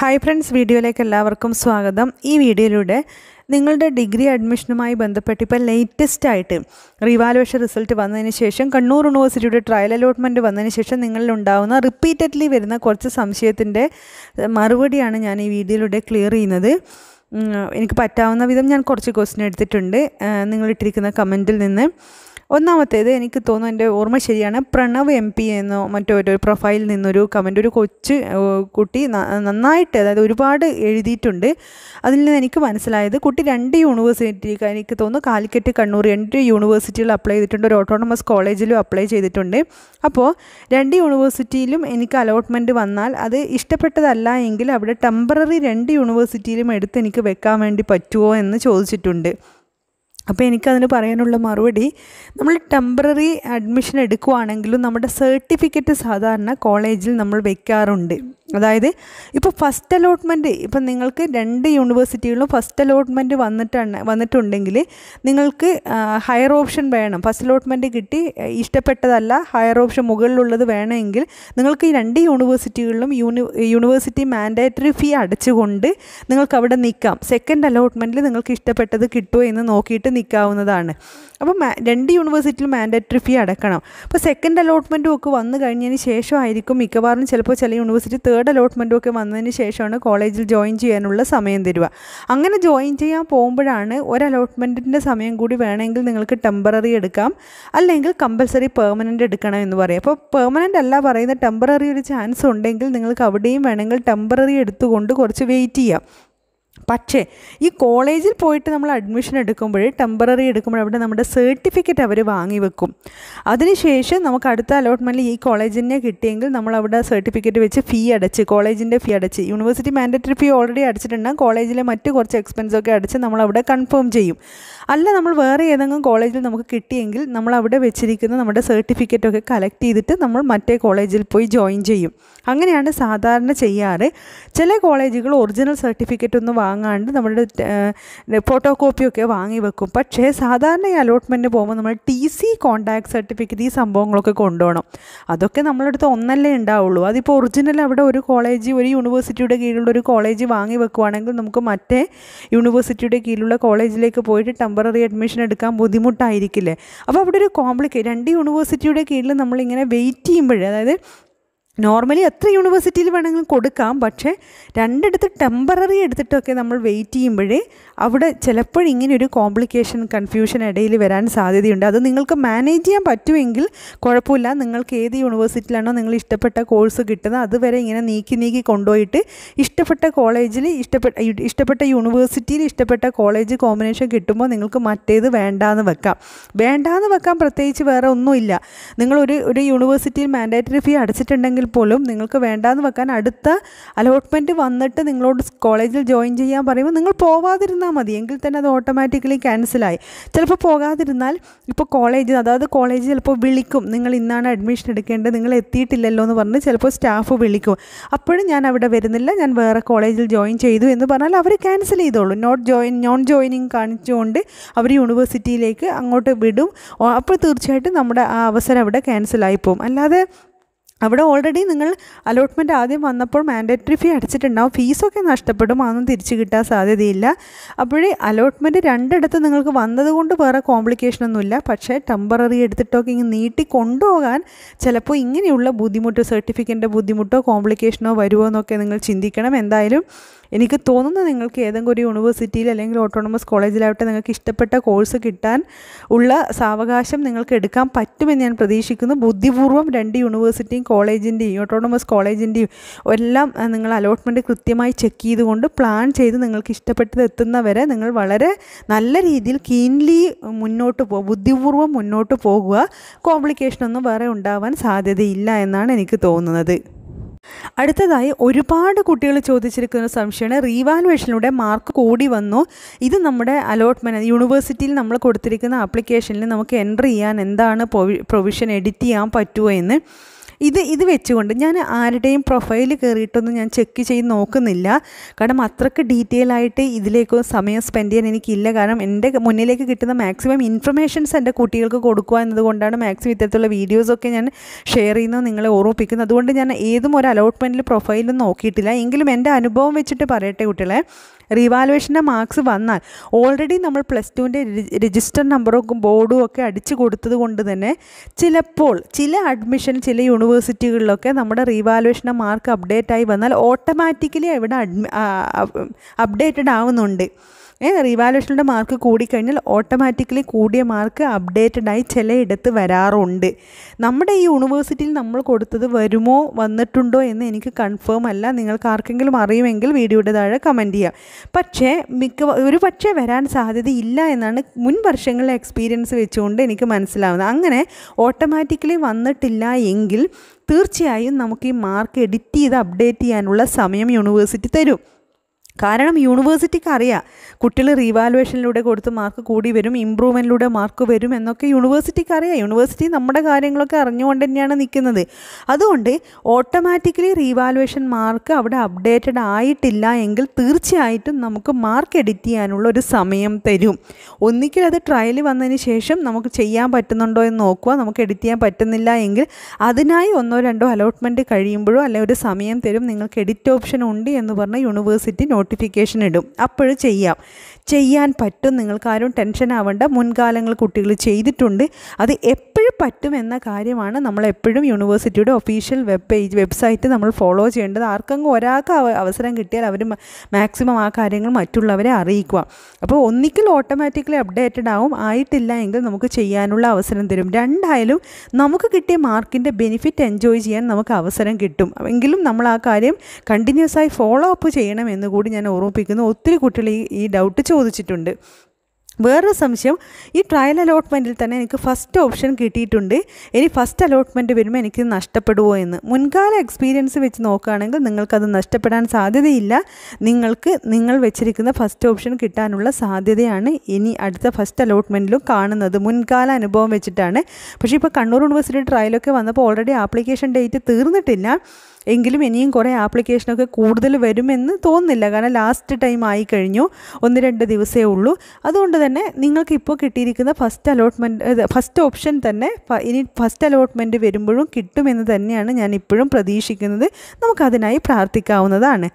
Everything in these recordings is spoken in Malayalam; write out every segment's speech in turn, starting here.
ഹായ് ഫ്രണ്ട്സ് വീഡിയോയിലേക്ക് എല്ലാവർക്കും സ്വാഗതം. ഈ വീഡിയോയിലൂടെ നിങ്ങളുടെ ഡിഗ്രി അഡ്മിഷനുമായി ബന്ധപ്പെട്ട് ഇപ്പോൾ ലേറ്റസ്റ്റ് ആയിട്ട് റിവാലുവേഷൻ റിസൾട്ട് വന്നതിന് ശേഷം കണ്ണൂർ യൂണിവേഴ്സിറ്റിയുടെ ട്രയൽ അലോട്ട്മെന്റ് വന്നതിന് ശേഷം നിങ്ങളിലുണ്ടാവുന്ന റിപ്പീറ്റഡ്ലി വരുന്ന കുറച്ച് സംശയത്തിന്റെ മറുപടിയാണ് ഞാൻ ഈ വീഡിയോയിലൂടെ ക്ലിയർ ചെയ്യുന്നത്. എനിക്ക് പറ്റാവുന്ന വിധം ഞാൻ കുറച്ച് ക്വസ്റ്റ്യൻ എടുത്തിട്ടുണ്ട്. നിങ്ങളിട്ടിരിക്കുന്ന കമന്റിൽ നിന്ന്. ഒന്നാമത്തേത് എനിക്ക് തോന്നുന്നു എന്റെ ഓർമ്മ ശരിയാണ് പ്രണവ് എം പി എന്നോ മറ്റോ ഒരു പ്രൊഫൈലിൽ നിന്നൊരു കമന്റ് ഒരു കൊച്ചു കുട്ടി നന്നായിട്ട് അതായത് ഒരുപാട് എഴുതിയിട്ടുണ്ട്. അതിൽ നിന്ന് എനിക്ക് മനസ്സിലായത് കുട്ടി രണ്ട് യൂണിവേഴ്സിറ്റി എനിക്ക് തോന്നുന്നു കാലിക്കറ്റ് കണ്ണൂർ രണ്ട് യൂണിവേഴ്സിറ്റികളിൽ അപ്ലൈ ചെയ്തിട്ടുണ്ട്. ഒരു ഓട്ടോണമസ് കോളേജിലും അപ്ലൈ ചെയ്തിട്ടുണ്ട്. അപ്പോൾ രണ്ട് യൂണിവേഴ്സിറ്റിയിലും എനിക്ക് അലോട്ട്മെന്റ് വന്നാൽ അത് ഇഷ്ടപ്പെട്ടതല്ല എങ്കിൽ അവിടെ ടെമ്പററി രണ്ട് യൂണിവേഴ്സിറ്റിയിലും എടുത്ത് എനിക്ക് വെക്കാൻ വേണ്ടി പറ്റുമോ എന്ന് ചോദിച്ചിട്ടുണ്ട്. അപ്പോൾ എനിക്കതിന് പറയാനുള്ള മറുപടി നമ്മൾ ടെമ്പററി അഡ്മിഷൻ എടുക്കുവാണെങ്കിലും നമ്മുടെ സർട്ടിഫിക്കറ്റ് സാധാരണ കോളേജിൽ നമ്മൾ വെക്കാറുണ്ട്. അതായത് ഇപ്പോൾ ഫസ്റ്റ് അലോട്ട്മെന്റ് ഇപ്പം നിങ്ങൾക്ക് രണ്ട് യൂണിവേഴ്സിറ്റികളിലും ഫസ്റ്റ് അലോട്ട്മെന്റ് വന്നിട്ടാണ് വന്നിട്ടുണ്ടെങ്കിൽ നിങ്ങൾക്ക് ഹയർ ഓപ്ഷൻ വേണം. ഫസ്റ്റ് അലോട്ട്മെന്റ് കിട്ടി ഇഷ്ടപ്പെട്ടതല്ല ഹയർ ഓപ്ഷൻ മുകളിലുള്ളത് വേണമെങ്കിൽ നിങ്ങൾക്ക് ഈ രണ്ട് യൂണിവേഴ്സിറ്റികളിലും യൂണി യൂണിവേഴ്സിറ്റി മാൻഡേറ്ററി ഫീ അടച്ചുകൊണ്ട് നിങ്ങൾക്ക് അവിടെ നിൽക്കാം. സെക്കൻഡ് അലോട്ട്മെന്റിൽ നിങ്ങൾക്ക് ഇഷ്ടപ്പെട്ടത് കിട്ടുമോ എന്ന് നോക്കിയിട്ട് നിൽക്കാവുന്നതാണ്. അപ്പോൾ രണ്ട് യൂണിവേഴ്സിറ്റിയിൽ മാൻഡേറ്ററി ഫീ അടക്കണം. അപ്പോൾ സെക്കൻഡ് അലോട്ട്മെന്റും ഒക്കെ വന്നു കഴിഞ്ഞതിന് ശേഷമായിരിക്കും മിക്കവാറും ചിലപ്പോൾ ചില യൂണിവേഴ്സിറ്റി തേർഡ് അലോട്ട്മെന്റും ഒക്കെ വന്നതിന് ശേഷമാണ് കോളേജിൽ ജോയിൻ ചെയ്യാനുള്ള സമയം തരിക. അങ്ങനെ ജോയിൻ ചെയ്യാൻ പോകുമ്പോഴാണ് ഒരു അലോട്ട്മെന്റിന്റെ സമയം കൂടി വേണമെങ്കിൽ നിങ്ങൾക്ക് ടെമ്പററി എടുക്കാം. അല്ലെങ്കിൽ കമ്പൽസറി പെർമനന്റ് എടുക്കണം എന്ന് പറയും. അപ്പോൾ പെർമനന്റ് അല്ല പറയുന്ന ടെമ്പററി ഒരു ചാൻസ് ഉണ്ടെങ്കിൽ നിങ്ങൾക്ക് അവിടെയും വേണമെങ്കിൽ ടെമ്പററി എടുത്തുകൊണ്ട് കുറച്ച് വെയിറ്റ് ചെയ്യാം. പക്ഷേ ഈ കോളേജിൽ പോയിട്ട് നമ്മൾ അഡ്മിഷൻ എടുക്കുമ്പോൾ ടെമ്പററി എടുക്കുമ്പോൾ അവിടെ നമ്മുടെ സർട്ടിഫിക്കറ്റ് അവർ വാങ്ങി വെക്കും. അതിനുശേഷം നമുക്ക് അടുത്ത അലോട്ട്മെന്റിൽ ഈ കോളേജിനെ കിട്ടിയെങ്കിൽ നമ്മൾ അവിടെ സർട്ടിഫിക്കറ്റ് വെച്ച് ഫീ അടച്ച് കോളേജിന്റെ ഫീ അടച്ച് യൂണിവേഴ്സിറ്റി മാൻഡറ്ററി ഫീ ഓൾറെഡി അടച്ചിട്ടുണ്ടെങ്കിൽ കോളേജിലെ മറ്റ് കുറച്ച് എക്സ്പെൻസൊക്കെ അടച്ച് നമ്മൾ അവിടെ കൺഫേം ചെയ്യും. അല്ല നമ്മൾ വേറെ ഏതെങ്കിലും കോളേജിൽ നമുക്ക് കിട്ടിയെങ്കിൽ നമ്മൾ അവിടെ വെച്ചിരിക്കുന്ന നമ്മുടെ സർട്ടിഫിക്കറ്റൊക്കെ കളക്ട് ചെയ്തിട്ട് നമ്മൾ മറ്റേ കോളേജിൽ പോയി ജോയിൻ ചെയ്യും. അങ്ങനെയാണ് സാധാരണ ചെയ്യാറ്. ചില കോളേജുകൾ ഒറിജിനൽ സർട്ടിഫിക്കറ്റ് ഒന്നും വാങ്ങാണ്ട് നമ്മുടെ ഫോട്ടോ കോപ്പിയൊക്കെ വാങ്ങി വെക്കും. പക്ഷേ സാധാരണ ഈ അലോട്ട്മെന്റ് പോകുമ്പോൾ നമ്മൾ ടി സി കോൺടാക്ട് സർട്ടിഫിക്കറ്റ് ഈ സംഭവങ്ങളൊക്കെ കൊണ്ടുപോകണം. അതൊക്കെ നമ്മളടുത്ത് ഒന്നല്ലേ ഉണ്ടാവുള്ളൂ. അതിപ്പോൾ ഒറിജിനൽ അവിടെ ഒരു കോളേജ് ഒരു യൂണിവേഴ്സിറ്റിയുടെ കീഴിലുള്ള ഒരു കോളേജ് വാങ്ങി വെക്കുവാണെങ്കിൽ നമുക്ക് മറ്റേ യൂണിവേഴ്സിറ്റിയുടെ കീഴിലുള്ള കോളേജിലേക്ക് പോയിട്ട് ടെമ്പററി അഡ്മിഷൻ എടുക്കാൻ ബുദ്ധിമുട്ടായിരിക്കില്ലേ? അപ്പോൾ അവിടെ ഒരു കോംപ്ലിക്കേറ്റ് രണ്ട് യൂണിവേഴ്സിറ്റിയുടെ കീഴിൽ നമ്മളിങ്ങനെ വെയിറ്റ് ചെയ്യുമ്പോഴേ അതായത് നോർമലി എത്ര യൂണിവേഴ്സിറ്റിയിൽ വേണമെങ്കിലും കൊടുക്കാം പക്ഷേ രണ്ടിടത്ത് ടെമ്പററി എടുത്തിട്ടൊക്കെ നമ്മൾ വെയിറ്റ് ചെയ്യുമ്പോഴേ അവിടെ ചിലപ്പോൾ ഇങ്ങനെ ഒരു കോംപ്ലിക്കേഷൻ കൺഫ്യൂഷൻ ഇടയിൽ വരാൻ സാധ്യതയുണ്ട്. അത് നിങ്ങൾക്ക് മാനേജ് ചെയ്യാൻ പറ്റുമെങ്കിൽ കുഴപ്പമില്ല. നിങ്ങൾക്ക് ഏത് യൂണിവേഴ്സിറ്റിയിലാണോ നിങ്ങൾ ഇഷ്ടപ്പെട്ട കോഴ്സ് കിട്ടുന്നത് അതുവരെ ഇങ്ങനെ നീക്കി നീക്കി കൊണ്ടുപോയിട്ട് ഇഷ്ടപ്പെട്ട കോളേജിൽ ഇഷ്ടപ്പെട്ട ഇഷ്ടപ്പെട്ട യൂണിവേഴ്സിറ്റിയിൽ ഇഷ്ടപ്പെട്ട കോളേജ് കോമ്പിനേഷൻ കിട്ടുമ്പോൾ നിങ്ങൾക്ക് മറ്റേത് വേണ്ടാന്ന് വെക്കാം. വേണ്ടാന്ന് വെക്കാൻ പ്രത്യേകിച്ച് വേറെ ഒന്നുമില്ല. നിങ്ങളൊരു ഒരു യൂണിവേഴ്സിറ്റിയിൽ മാൻഡേറ്ററി ഫീ അടച്ചിട്ടുണ്ടെങ്കിൽ പോലും നിങ്ങൾക്ക് വേണ്ടാന്ന് വെക്കാൻ അടുത്ത അലോട്ട്മെന്റ് വന്നിട്ട് നിങ്ങളോട് കോളേജിൽ ജോയിൻ ചെയ്യാൻ പറയുമ്പോൾ നിങ്ങൾ പോവാതിരുന്നാൽ മതി. എങ്കിൽ തന്നെ അത് ഓട്ടോമാറ്റിക്കലി ക്യാൻസലായി ചിലപ്പോൾ പോകാതിരുന്നാൽ ഇപ്പോൾ കോളേജ് അതായത് കോളേജ് ചിലപ്പോൾ വിളിക്കും. നിങ്ങൾ ഇന്നാണ് അഡ്മിഷൻ എടുക്കേണ്ടത് നിങ്ങൾ എത്തിയിട്ടില്ലല്ലോ എന്ന് പറഞ്ഞ് ചിലപ്പോൾ സ്റ്റാഫ് വിളിക്കും. അപ്പോഴും ഞാൻ അവിടെ വരുന്നില്ല. ഞാൻ വേറെ കോളേജിൽ ജോയിൻ ചെയ്തു എന്ന് പറഞ്ഞാൽ അവർ ക്യാൻസൽ ചെയ്തോളൂ. നോട്ട് ജോയിൻ നോൺ ജോയിനിങ് കാണിച്ചുകൊണ്ട് അവർ യൂണിവേഴ്സിറ്റിയിലേക്ക് അങ്ങോട്ട് വിടും. അപ്പോൾ തീർച്ചയായിട്ടും നമ്മുടെ ആ അവസരം അവിടെ ക്യാൻസലായി പോകും. അല്ലാതെ അവിടെ ഓൾറെഡി നിങ്ങൾ അലോട്ട്മെന്റ് ആദ്യം വന്നപ്പോൾ മാൻഡേറ്ററി ഫീ അടച്ചിട്ടുണ്ടാവും. ഫീസൊക്കെ നഷ്ടപ്പെടും. അതൊന്നും തിരിച്ചു കിട്ടാൻ സാധ്യതയില്ല. അപ്പോഴേ അലോട്ട്മെന്റ് രണ്ടിടത്ത് നിങ്ങൾക്ക് വന്നതുകൊണ്ട് വേറെ കോംപ്ലിക്കേഷനൊന്നുമില്ല പക്ഷേ ടെമ്പററി എടുത്തിട്ടൊക്കെ ഇങ്ങനെ നീട്ടി കൊണ്ടുപോകാൻ ചിലപ്പോൾ ഇങ്ങനെയുള്ള ബുദ്ധിമുട്ട് സർട്ടിഫിക്കറ്റിന്റെ ബുദ്ധിമുട്ടോ കോംപ്ലിക്കേഷനോ വരുമോ എന്നൊക്കെ നിങ്ങൾ ചിന്തിക്കണം. എന്തായാലും എനിക്ക് തോന്നുന്നു നിങ്ങൾക്ക് ഏതെങ്കിലും ഒരു യൂണിവേഴ്സിറ്റിയിൽ അല്ലെങ്കിൽ ഓട്ടോണമസ് കോളേജിലാവട്ടെ നിങ്ങൾക്ക് ഇഷ്ടപ്പെട്ട കോഴ്സ് കിട്ടാൻ ഉള്ള സാവകാശം നിങ്ങൾക്ക് എടുക്കാൻ പറ്റുമെന്ന് ഞാൻ പ്രതീക്ഷിക്കുന്നു. ബുദ്ധിപൂർവം രണ്ട് യൂണിവേഴ്സിറ്റിയും കോളേജിന്റെയും ഓട്ടോണമസ് കോളേജിന്റെയും എല്ലാം നിങ്ങൾ അലോട്ട്മെന്റ് കൃത്യമായി ചെക്ക് ചെയ്തുകൊണ്ട് പ്ലാൻ ചെയ്ത് നിങ്ങൾക്ക് ഇഷ്ടപ്പെട്ടത് എത്തുന്നവരെ നിങ്ങൾ വളരെ നല്ല രീതിയിൽ കീൻലി മുന്നോട്ട് പോ ബുദ്ധിപൂർവം മുന്നോട്ട് പോകുക. കോംപ്ലിക്കേഷനൊന്നും വേറെ ഉണ്ടാവാൻ സാധ്യതയില്ല എന്നാണ് എനിക്ക് തോന്നുന്നത്. അടുത്തതായി ഒരുപാട് കുട്ടികൾ ചോദിച്ചിരിക്കുന്ന സംശയമാണ്. റീവാലുവേഷനിലൂടെ മാർക്ക് കൂടി വന്നു. ഇത് നമ്മുടെ അലോട്ട്മെന്റ് യൂണിവേഴ്സിറ്റിയിൽ നമ്മൾ കൊടുത്തിരിക്കുന്ന ആപ്ലിക്കേഷനിൽ നമുക്ക് എന്റർ ചെയ്യാൻ എന്താണ് പ്രൊവിഷൻ എഡിറ്റ് ചെയ്യാൻ പറ്റുമോ എന്ന്. ഇത് ഇത് വെച്ചുകൊണ്ട് ഞാൻ ആരുടെയും പ്രൊഫൈൽ കയറിയിട്ടൊന്നും ഞാൻ ചെക്ക് ചെയ്ത് നോക്കുന്നില്ല. കാരണം അത്രയ്ക്ക് ഡീറ്റെയിൽ ആയിട്ട് ഇതിലേക്ക് സമയം സ്പെൻഡ് ചെയ്യാൻ എനിക്കില്ല. കാരണം എന്റെ മുന്നിലേക്ക് കിട്ടുന്ന മാക്സിമം ഇൻഫർമേഷൻസ് എന്റെ കുട്ടികൾക്ക് കൊടുക്കുക എന്നതുകൊണ്ടാണ് മാക്സിമം ഇത്തരത്തിലുള്ള വീഡിയോസൊക്കെ ഞാൻ ഷെയർ ചെയ്യുന്നത് നിങ്ങളെ ഓർമ്മിപ്പിക്കുന്നത്. അതുകൊണ്ട് ഞാൻ ഏതും ഒരു അലോട്ട്മെന്റിൽ പ്രൊഫൈലും നോക്കിയിട്ടില്ല. എങ്കിലും എന്റെ അനുഭവം വെച്ചിട്ട് പറയട്ടെ കുട്ടികളെ റീവാലുവേഷന്റെ മാർക്സ് വന്നാൽ ഓൾറെഡി നമ്മൾ പ്ലസ് ടുവിന്റെ രജിസ്റ്റർ നമ്പറും ബോർഡും ഒക്കെ അടിച്ചു കൊടുത്തത് കൊണ്ട് തന്നെ ചിലപ്പോൾ ചില അഡ്മിഷൻ ചില യൂണിവേഴ്സിറ്റികളിലൊക്കെ നമ്മുടെ റീവാലുവേഷന്റെ മാർക്ക് അപ്ഡേറ്റ് ആയി വന്നാൽ ഓട്ടോമാറ്റിക്കലി അവിടെ അഡ്മി അപ്ഡേറ്റഡ് ആവുന്നുണ്ട്. ഏ റീവാലുവേഷന്റെ മാർക്ക് കൂടിക്കഴിഞ്ഞാൽ ഓട്ടോമാറ്റിക്കലി കൂടിയ മാർക്ക് അപ്ഡേറ്റഡായി ചിലയിടത്ത് വരാറുണ്ട്. നമ്മുടെ ഈ യൂണിവേഴ്സിറ്റിയിൽ നമ്മൾ കൊടുത്തത് വരുമോ വന്നിട്ടുണ്ടോ എന്ന് എനിക്ക് കൺഫേം അല്ല. നിങ്ങൾക്ക് ആർക്കെങ്കിലും അറിയുമെങ്കിൽ വീഡിയോയുടെ താഴെ കമന്റ് ചെയ്യാം. പക്ഷേ മിക്ക ഒരു പക്ഷേ വരാൻ സാധ്യത ഇല്ല എന്നാണ് മുൻ വർഷങ്ങളിലെ എക്സ്പീരിയൻസ് വെച്ചുകൊണ്ട് എനിക്ക് മനസ്സിലാവുന്നത്. അങ്ങനെ ഓട്ടോമാറ്റിക്കലി വന്നിട്ടില്ല എങ്കിൽ തീർച്ചയായും നമുക്ക് ഈ മാർക്ക് എഡിറ്റ് ചെയ്ത് അപ്ഡേറ്റ് ചെയ്യാനുള്ള സമയം യൂണിവേഴ്സിറ്റി തരും. കാരണം യൂണിവേഴ്സിറ്റിക്ക് അറിയാം. കുട്ടികൾ റീവാലുവേഷനിലൂടെ കൊടുത്ത് മാർക്ക് കൂടി വരും ഇമ്പ്രൂവ്മെന്റിലൂടെ മാർക്ക് വരും എന്നൊക്കെ യൂണിവേഴ്സിറ്റിക്ക് അറിയാം. യൂണിവേഴ്സിറ്റി നമ്മുടെ കാര്യങ്ങളൊക്കെ അറിഞ്ഞുകൊണ്ട് തന്നെയാണ് നിൽക്കുന്നത് അതുകൊണ്ട് ഓട്ടോമാറ്റിക്കലി റീവാലുവേഷൻ മാർക്ക് അവിടെ അപ്ഡേറ്റഡ് ആയിട്ടില്ല എങ്കിൽ തീർച്ചയായിട്ടും നമുക്ക് മാർക്ക് എഡിറ്റ് ചെയ്യാനുള്ള ഒരു സമയം തരും. ഒന്നിക്കൽ അത് ട്രയൽ വന്നതിന് ശേഷം നമുക്ക് ചെയ്യാൻ പറ്റുന്നുണ്ടോ എന്ന് നോക്കുക. നമുക്ക് എഡിറ്റ് ചെയ്യാൻ പറ്റുന്നില്ല എങ്കിൽ അതിനായി ഒന്നോ രണ്ടോ അലോട്ട്മെന്റ് കഴിയുമ്പോഴോ അല്ലെങ്കിൽ ഒരു സമയം തരും. നിങ്ങൾക്ക് എഡിറ്റ് ഓപ്ഷൻ ഉണ്ട് എന്ന് പറഞ്ഞാൽ യൂണിവേഴ്സിറ്റി നോട്ടിഫിക്കേഷൻ ഇടും. അപ്പോൾ ചെയ്യാം. ചെയ്യാൻ പറ്റും. നിങ്ങൾക്കാരും ടെൻഷൻ ആവേണ്ട. മുൻകാലങ്ങൾ കുട്ടികൾ ചെയ്തിട്ടുണ്ട്. അത് എപ്പോഴും പറ്റും കാര്യമാണ് നമ്മൾ എപ്പോഴും യൂണിവേഴ്സിറ്റിയുടെ ഒഫീഷ്യൽ വെബ് പേജ് വെബ്സൈറ്റ് നമ്മൾ ഫോളോ ചെയ്യേണ്ടത്. ആർക്കെങ്കിലും ഒരാൾക്ക് അവ- അവസരം കിട്ടിയാൽ അവർ മാക്സിമം ആ കാര്യങ്ങൾ മറ്റുള്ളവരെ അറിയിക്കുക. അപ്പോൾ ഒന്നിക്കൽ ഓട്ടോമാറ്റിക്കലി അപ്ഡേറ്റഡ് ആവും. ആയിട്ടില്ല എങ്കിൽ നമുക്ക് ചെയ്യാനുള്ള അവസരം തരും. രണ്ടായാലും നമുക്ക് കിട്ടിയ മാർക്കിന്റെ ബെനിഫിറ്റ് എൻജോയ് ചെയ്യാൻ നമുക്ക് അവസരം കിട്ടും. എങ്കിലും നമ്മൾ ആ കാര്യം കണ്ടിന്യൂസ് ആയി ഫോളോ അപ്പ് ചെയ്യണം എന്ന് കൂടി ഞാൻ ഓർമ്മിപ്പിക്കുന്നു. ഒത്തിരി കുട്ടികൾ ഈ ഡൗട്ട് ചോദിച്ചിട്ടുണ്ട്. വേറൊരു സംശയം ഈ ട്രയൽ അലോട്ട്മെന്റിൽ തന്നെ എനിക്ക് ഫസ്റ്റ് ഓപ്ഷൻ കിട്ടിയിട്ടുണ്ട്. ഇനി ഫസ്റ്റ് അലോട്ട്മെന്റ് വരുമ്പോൾ എനിക്ക് നഷ്ടപ്പെടുമോ എന്ന്. മുൻകാല എക്സ്പീരിയൻസ് വെച്ച് നോക്കുകയാണെങ്കിൽ നിങ്ങൾക്കത് നഷ്ടപ്പെടാൻ സാധ്യതയില്ല. നിങ്ങൾക്ക് നിങ്ങൾ വെച്ചിരിക്കുന്ന ഫസ്റ്റ് ഓപ്ഷൻ കിട്ടാനുള്ള സാധ്യതയാണ് ഇനി അടുത്ത ഫസ്റ്റ് അലോട്ട്മെന്റിലും കാണുന്നത്. മുൻകാല അനുഭവം വെച്ചിട്ടാണ്. പക്ഷേ ഇപ്പോൾ കണ്ണൂർ യൂണിവേഴ്സിറ്റി ട്രയലൊക്കെ വന്നപ്പോൾ ഓൾറെഡി ആപ്ലിക്കേഷൻ ഡേറ്റ് തീർന്നിട്ടില്ല. എങ്കിലും ഇനിയും കുറേ ആപ്ലിക്കേഷനൊക്കെ കൂടുതൽ വരുമെന്ന് തോന്നുന്നില്ല. കാരണം ലാസ്റ്റ് ടൈം ആയി കഴിഞ്ഞു. ഒന്ന് രണ്ട് ദിവസമേ ഉള്ളൂ. അതുകൊണ്ട് തന്നെ നിങ്ങൾക്ക് ഇപ്പോൾ കിട്ടിയിരിക്കുന്ന ഫസ്റ്റ് അലോട്ട്മെന്റ് ഫസ്റ്റ് ഓപ്ഷൻ തന്നെ ഇനി ഫസ്റ്റ് അലോട്ട്മെന്റ് വരുമ്പോഴും കിട്ടുമെന്ന് തന്നെയാണ് ഞാൻ ഇപ്പോഴും പ്രതീക്ഷിക്കുന്നത്. നമുക്കതിനായി പ്രാർത്ഥിക്കാവുന്നതാണ്.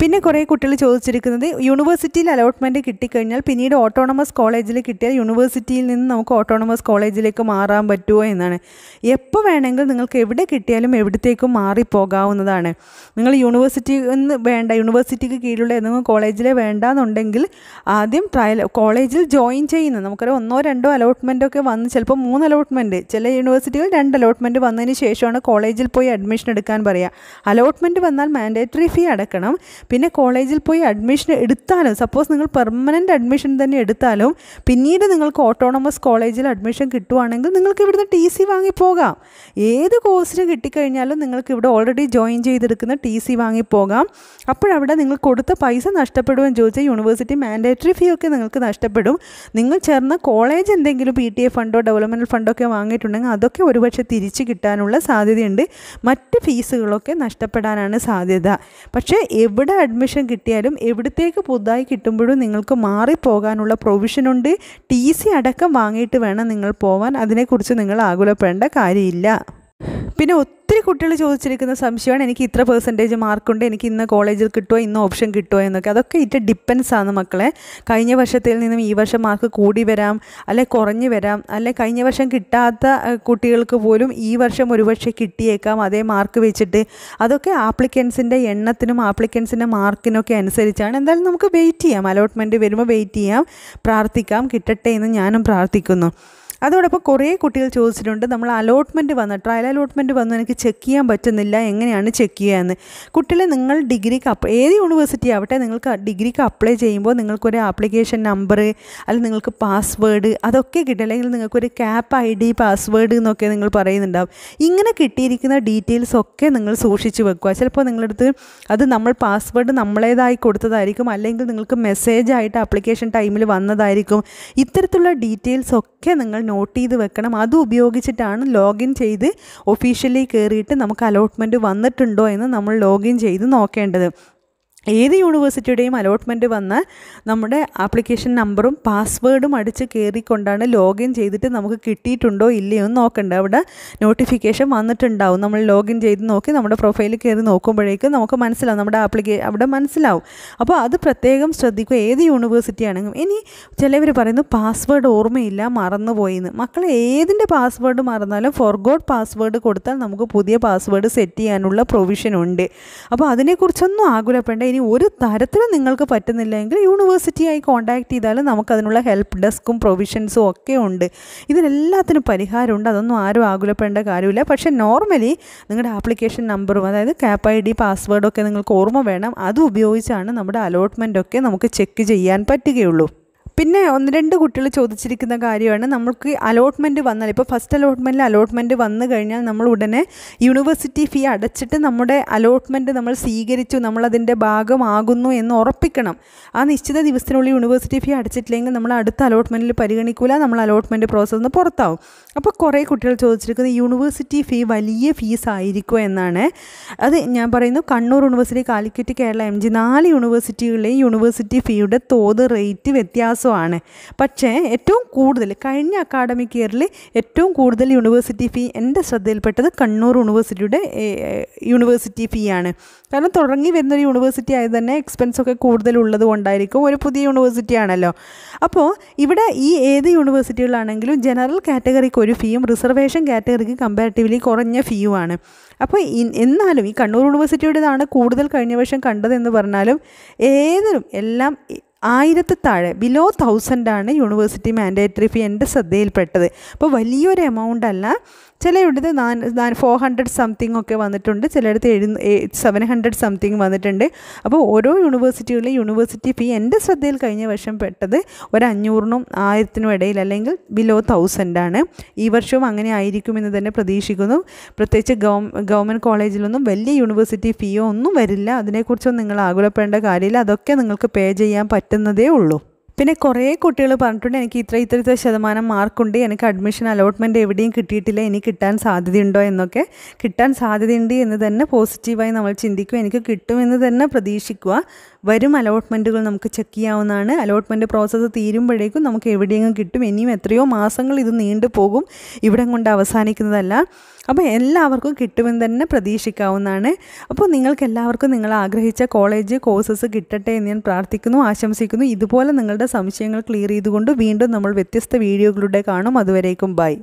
പിന്നെ കുറേ കുട്ടികൾ ചോദിച്ചിരിക്കുന്നത് യൂണിവേഴ്സിറ്റിയിൽ അലോട്ട്മെന്റ് കിട്ടിക്കഴിഞ്ഞാൽ പിന്നീട് ഓട്ടോണമസ് കോളേജിൽ കിട്ടിയാൽ യൂണിവേഴ്സിറ്റിയിൽ നിന്ന് നമുക്ക് ഓട്ടോണമസ് കോളേജിലേക്ക് മാറാൻ പറ്റുമോ എന്നാണ്. എപ്പോൾ വേണമെങ്കിൽ നിങ്ങൾക്ക് എവിടെ കിട്ടിയാലും എവിടത്തേക്കും മാറിപ്പോകാവുന്നതാണ്. നിങ്ങൾ യൂണിവേഴ്സിറ്റി എന്ന് വേണ്ട യൂണിവേഴ്സിറ്റിക്ക് കീഴിലുള്ള ഏതെങ്കിലും കോളേജിലെ വേണ്ടാന്നുണ്ടെങ്കിൽ ആദ്യം ട്രയൽ കോളേജിൽ ജോയിൻ ചെയ്യുന്നത് നമുക്കറിയാം ഒന്നോ രണ്ടോ അലോട്ട്മെന്റൊക്കെ വന്ന് ചിലപ്പോൾ മൂന്ന് അലോട്ട്മെന്റ് ചില യൂണിവേഴ്സിറ്റികൾ രണ്ട് അലോട്ട്മെന്റ് വന്നതിന് ശേഷമാണ് കോളേജിൽ പോയി അഡ്മിഷൻ എടുക്കാൻ പറയുക. അലോട്ട്മെന്റ് വന്നാൽ മാൻഡേറ്ററി ഫീ അടക്കണം. പിന്നെ കോളേജിൽ പോയി അഡ്മിഷൻ എടുത്താലും സപ്പോസ് നിങ്ങൾ പെർമനന്റ് അഡ്മിഷൻ തന്നെ എടുത്താലും പിന്നീട് നിങ്ങൾക്ക് ഓട്ടോണമസ് കോളേജിൽ അഡ്മിഷൻ കിട്ടുവാണെങ്കിൽ നിങ്ങൾക്ക് ഇവിടുന്ന് ടി സി വാങ്ങി പോകാം. ഏത് കോഴ്സിന് കിട്ടിക്കഴിഞ്ഞാലും നിങ്ങൾക്ക് ഇവിടെ ഓൾറെഡി ജോയിൻ ചെയ്തെടുക്കുന്ന ടി സി വാങ്ങി പോകാം. അപ്പോഴവിടെ നിങ്ങൾ കൊടുത്ത പൈസ നഷ്ടപ്പെടുമെന്ന് ചോദിച്ചാൽ യൂണിവേഴ്സിറ്റി മാൻഡേറ്ററി ഫീ ഒക്കെ നിങ്ങൾക്ക് നഷ്ടപ്പെടും. നിങ്ങൾ ചേർന്ന കോളേജ് എന്തെങ്കിലും പി ടി എ ഫണ്ടോ ഡെവലപ്മെന്റ് ഫണ്ടോ ഒക്കെ വാങ്ങിയിട്ടുണ്ടെങ്കിൽ അതൊക്കെ ഒരുപക്ഷെ തിരിച്ച് കിട്ടാനുള്ള സാധ്യതയുണ്ട്. മറ്റ് ഫീസുകളൊക്കെ നഷ്ടപ്പെടാനാണ് സാധ്യത. പക്ഷേ എവിടെ അഡ്മിഷൻ കിട്ടിയാലും എവിടത്തേക്ക് പുതുതായി കിട്ടുമ്പോഴും നിങ്ങൾക്ക് മാറിപ്പോകാനുള്ള പ്രൊവിഷനുണ്ട് ടി സി അടക്കം വാങ്ങിയിട്ട് വേണം നിങ്ങൾ പോവാൻ. അതിനെക്കുറിച്ച് നിങ്ങൾ ആകുലപ്പെടേണ്ട കാര്യമില്ല. പിന്നെ ഒത്തിരി കുട്ടികൾ ചോദിച്ചിരിക്കുന്ന സംശയമാണ് എനിക്ക് ഇത്ര പെർസെന്റേജ് മാർക്കുണ്ട് എനിക്ക് ഇന്ന് കോളേജിൽ കിട്ടുമോ ഇന്ന് ഓപ്ഷൻ കിട്ടുമോ എന്നൊക്കെ. അതൊക്കെ ഇറ്റ് ഡിപ്പെൻസ് ആണ് മക്കളെ. കഴിഞ്ഞ വർഷത്തിൽ നിന്നും ഈ വർഷം മാർക്ക് കൂടി വരാം അല്ലെ കുറഞ്ഞു വരാം അല്ലെ കഴിഞ്ഞ വർഷം കിട്ടാത്ത കുട്ടികൾക്ക് പോലും ഈ വർഷം ഒരുപക്ഷെ കിട്ടിയേക്കാം അതേ മാർക്ക് വെച്ചിട്ട്. അതൊക്കെ ആപ്ലിക്കൻസിന്റെ എണ്ണത്തിനും ആപ്ലിക്കൻസിന്റെ മാർക്കിനൊക്കെ അനുസരിച്ചാണ്. എന്തായാലും നമുക്ക് വെയിറ്റ് ചെയ്യാം. അലോട്ട്മെന്റ് വരുമ്പോൾ വെയിറ്റ് ചെയ്യാം. പ്രാർത്ഥിക്കാം. കിട്ടട്ടെ എന്ന് ഞാനും പ്രാർത്ഥിക്കുന്നു. അതോടൊപ്പം കുറേ കുട്ടികൾ ചോദിച്ചിട്ടുണ്ട് നമ്മൾ അലോട്ട്മെന്റ് വന്ന ട്രയൽ അലോട്ട്മെന്റ് വന്നു എനിക്ക് ചെക്ക് ചെയ്യാൻ പറ്റുന്നില്ല എങ്ങനെയാണ് ചെക്ക് ചെയ്യുകയെന്ന് കുട്ടികളെ നിങ്ങൾ ഡിഗ്രിക്ക് അപ്പ് ഏത് യൂണിവേഴ്സിറ്റി ആവട്ടെ നിങ്ങൾക്ക് ഡിഗ്രിക്ക് അപ്ലൈ ചെയ്യുമ്പോൾ നിങ്ങൾക്കൊരു ആപ്ലിക്കേഷൻ നമ്പർ അല്ലെങ്കിൽ നിങ്ങൾക്ക് പാസ്വേഡ് അതൊക്കെ കിട്ടും അല്ലെങ്കിൽ നിങ്ങൾക്കൊരു ക്യാപ്പ് ഐ ഡി പാസ്വേഡ് എന്നൊക്കെ നിങ്ങൾ പറയുന്നുണ്ടാവും. ഇങ്ങനെ കിട്ടിയിരിക്കുന്ന ഡീറ്റെയിൽസ് ഒക്കെ നിങ്ങൾ സൂക്ഷിച്ച് വെക്കുക. ചിലപ്പോൾ അടുത്ത് അത് നമ്മൾ പാസ്വേഡ് നമ്മളേതായി കൊടുത്തതായിരിക്കും അല്ലെങ്കിൽ നിങ്ങൾക്ക് മെസ്സേജായിട്ട് ആപ്ലിക്കേഷൻ ടൈമിൽ വന്നതായിരിക്കും. ഇത്തരത്തിലുള്ള ഡീറ്റെയിൽസ് ഒക്കെ നിങ്ങൾ നോട്ട് ചെയ്ത് വെക്കണം. അത് ഉപയോഗിച്ചിട്ടാണ് ലോഗിൻ ചെയ്ത് ഒഫീഷ്യലി കയറിയിട്ട് നമുക്ക് അലോട്ട്മെന്റ് വന്നിട്ടുണ്ടോ എന്ന് നമ്മൾ ലോഗിൻ ചെയ്ത് നോക്കേണ്ടത്. ഏത് യൂണിവേഴ്സിറ്റിയുടെയും അലോട്ട്മെന്റ് വന്ന് നമ്മുടെ ആപ്ലിക്കേഷൻ നമ്പറും പാസ്വേഡും അടിച്ച് കയറിക്കൊണ്ടാണ് ലോഗിൻ ചെയ്തിട്ട് നമുക്ക് കിട്ടിയിട്ടുണ്ടോ ഇല്ലയോ എന്ന് നോക്കേണ്ടത് അവിടെ നോട്ടിഫിക്കേഷൻ വന്നിട്ടുണ്ടാവും. നമ്മൾ ലോഗിൻ ചെയ്ത് നോക്കി നമ്മുടെ പ്രൊഫൈലിൽ കയറി നോക്കുമ്പോഴേക്കും നമുക്ക് മനസ്സിലാവും. നമ്മുടെ ആപ്ലിക്കേ അവിടെ മനസ്സിലാവും. അപ്പോൾ അത് പ്രത്യേകം ശ്രദ്ധിക്കുക. ഏത് യൂണിവേഴ്സിറ്റി ആണെങ്കിലും ഇനി ചിലവർ പറയുന്നു പാസ്വേഡ് ഓർമ്മയില്ല മറന്നുപോയിന്ന്. മക്കൾ ഏതിന്റെ പാസ്വേഡ് മറന്നാലും ഫോർഗോഡ് പാസ്വേഡ് കൊടുത്താൽ നമുക്ക് പുതിയ പാസ്വേഡ് സെറ്റ് ചെയ്യാനുള്ള പ്രൊവിഷൻ ഉണ്ട്. അപ്പോൾ അതിനെക്കുറിച്ചൊന്നും ആകുലപ്പെടേണ്ട ഇനി ഒരു തരത്തിലും നിങ്ങൾക്ക് പറ്റുന്നില്ലെങ്കിൽ യൂണിവേഴ്സിറ്റിയായി കോൺടാക്ട് ചെയ്താലും നമുക്കതിനുള്ള ഹെൽപ്പ് ഡെസ്കും പ്രൊവിഷൻസും ഒക്കെ ഉണ്ട്. ഇതിനെല്ലാത്തിനും പരിഹാരമുണ്ട്. അതൊന്നും ആരും ആകുലപ്പെടേണ്ട കാര്യമില്ല. പക്ഷേ നോർമലി നിങ്ങളുടെ ആപ്ലിക്കേഷൻ നമ്പറും അതായത് ക്യാപ് ഐ ഡി പാസ്വേഡൊക്കെ നിങ്ങൾക്ക് ഓർമ്മ വേണം. അത് ഉപയോഗിച്ചാണ് നമ്മുടെ അലോട്ട്മെന്റൊക്കെ നമുക്ക് ചെക്ക് ചെയ്യാൻ പറ്റുകയുള്ളൂ. പിന്നെ ഒന്ന് രണ്ട് കുട്ടികൾ ചോദിച്ചിരിക്കുന്ന കാര്യമാണ്. നമുക്ക് അലോട്ട്മെന്റ് വന്നാൽ ഇപ്പോൾ ഫസ്റ്റ് അലോട്ട്മെന്റിൽ അലോട്ട്മെന്റ് വന്നു കഴിഞ്ഞാൽ നമ്മൾ ഉടനെ യൂണിവേഴ്സിറ്റി ഫീ അടച്ചിട്ട് നമ്മുടെ അലോട്ട്മെന്റ് നമ്മൾ സ്വീകരിച്ചു നമ്മളതിന്റെ ഭാഗമാകുന്നു എന്ന് ഉറപ്പിക്കണം. ആ നിശ്ചിത ദിവസത്തിനുള്ളിൽ യൂണിവേഴ്സിറ്റി ഫീ അടച്ചിട്ടില്ലെങ്കിൽ നമ്മൾ അടുത്ത അലോട്ട്മെന്റിൽ പരിഗണിക്കില്ല നമ്മൾ അലോട്ട്മെന്റ് പ്രോസസ്സിൽ നിന്ന് പുറത്താവും. അപ്പോൾ കുറേ കുട്ടികൾ ചോദിച്ചിരിക്കുന്നത് യൂണിവേഴ്സിറ്റി ഫീ വലിയ ഫീസ് ആയിരിക്കുമോ എന്നാണ്. അത് ഞാൻ പറയുന്നു Kannur university Calicut Kerala M G നാല് യൂണിവേഴ്സിറ്റികളിലെയും യൂണിവേഴ്സിറ്റി ഫീയുടെ തോത് റേറ്റ് വ്യത്യാസമാണ് പക്ഷേ ഏറ്റവും കൂടുതൽ കഴിഞ്ഞ അക്കാഡമിക് ഇയറിൽ ഏറ്റവും കൂടുതൽ യൂണിവേഴ്സിറ്റി ഫീ എന്റെ ശ്രദ്ധയിൽപ്പെട്ടത് കണ്ണൂർ യൂണിവേഴ്സിറ്റിയുടെ യൂണിവേഴ്സിറ്റി ഫീ ആണ്. കാരണം തുടങ്ങി വരുന്നൊരു യൂണിവേഴ്സിറ്റി ആയത് തന്നെ എക്സ്പെൻസൊക്കെ കൂടുതലുള്ളത് കൊണ്ടായിരിക്കും ഒരു പുതിയ യൂണിവേഴ്സിറ്റി ആണല്ലോ. അപ്പോൾ ഇവിടെ ഈ ഏത് യൂണിവേഴ്സിറ്റികളാണെങ്കിലും ജനറൽ കാറ്റഗറിക്ക് ഒരു ഫീയും റിസർവേഷൻ കാറ്റഗറിക്ക് കമ്പാരിറ്റീവ്ലി കുറഞ്ഞ ഫീയുമാണ് അപ്പോൾ എന്നാലും ഈ കണ്ണൂർ യൂണിവേഴ്സിറ്റിയുടേതാണ് കൂടുതൽ കഴിഞ്ഞ വർഷം കണ്ടതെന്ന് പറഞ്ഞാലും ഏതിനും എല്ലാം ആയിരത്തി താഴെ ബിലോ തൗസൻഡാണ് യൂണിവേഴ്സിറ്റി മാൻഡേറ്ററി ഫീ എന്റെ ശ്രദ്ധയിൽപ്പെട്ടത്. അപ്പോൾ വലിയൊരു എമൗണ്ട് അല്ല. ചിലയിടത്ത് നാൻ ഫോർ ഹൺഡ്രഡ് സംതിങ് ഒക്കെ വന്നിട്ടുണ്ട്. ചിലയിടത്ത് എഴു സെവൻ ഹൺഡ്രഡ് സംതിങ് വന്നിട്ടുണ്ട്. അപ്പോൾ ഓരോ യൂണിവേഴ്സിറ്റികളിലും യൂണിവേഴ്സിറ്റി ഫീ എന്റെ ശ്രദ്ധയിൽ കഴിഞ്ഞ വർഷം പെട്ടത് ഒരു അഞ്ഞൂറിനും ആയിരത്തിനും ഇടയിൽ അല്ലെങ്കിൽ ബിലോ തൗസൻഡാണ് ഈ വർഷവും അങ്ങനെ ആയിരിക്കുമെന്ന് തന്നെ പ്രതീക്ഷിക്കുന്നു. പ്രത്യേകിച്ച് ഗവൺമെന്റ് കോളേജിലൊന്നും വലിയ യൂണിവേഴ്സിറ്റി ഫീയോ ഒന്നും വരില്ല. അതിനെക്കുറിച്ചൊന്നും നിങ്ങൾ ആകുലപ്പെടേണ്ട കാര്യമില്ല. അതൊക്കെ നിങ്ങൾക്ക് പേ ചെയ്യാൻ പറ്റുന്നതേ ഉള്ളൂ. പിന്നെ കുറേ കുട്ടികൾ പറഞ്ഞിട്ടുണ്ട് എനിക്ക് ഇത്ര ഇത്ര ഇത്ര ശതമാനം മാർക്കുണ്ട് എനിക്ക് അഡ്മിഷൻ അലോട്ട്മെന്റ് എവിടെയും കിട്ടിയിട്ടില്ല ഇനി കിട്ടാൻ സാധ്യതയുണ്ടോ എന്നൊക്കെ. കിട്ടാൻ സാധ്യതയുണ്ട് എന്ന് തന്നെ പോസിറ്റീവായി നമ്മൾ ചിന്തിക്കുക എനിക്ക് കിട്ടുമെന്ന് തന്നെ പ്രതീക്ഷിക്കുക. വരും അലോട്ട്മെന്റുകൾ നമുക്ക് ചെക്ക് ചെയ്യാവുന്നതാണ്. അലോട്ട്മെന്റ് പ്രോസസ്സ് തീരുമ്പോഴേക്കും നമുക്ക് എവിടെയെങ്കിലും കിട്ടും. ഇനിയും എത്രയോ മാസങ്ങൾ ഇത് നീണ്ടു പോകും ഇവിടം കൊണ്ട് അവസാനിക്കുന്നതല്ല. അപ്പോൾ എല്ലാവർക്കും കിട്ടുമെന്ന് തന്നെ പ്രതീക്ഷിക്കാവുന്നതാണ്. അപ്പോൾ നിങ്ങൾക്ക് എല്ലാവർക്കും നിങ്ങൾ ആഗ്രഹിച്ച കോളേജ് കോഴ്സസ് കിട്ടട്ടെ എന്ന് ഞാൻ പ്രാർത്ഥിക്കുന്നു ആശംസിക്കുന്നു. ഇതുപോലെ നിങ്ങളുടെ സംശയങ്ങൾ ക്ലിയർ ചെയ്തുകൊണ്ട് വീണ്ടും നമ്മൾ വ്യത്യസ്ത വീഡിയോകളുടെ കാണും. അതുവരേക്കും ബൈ.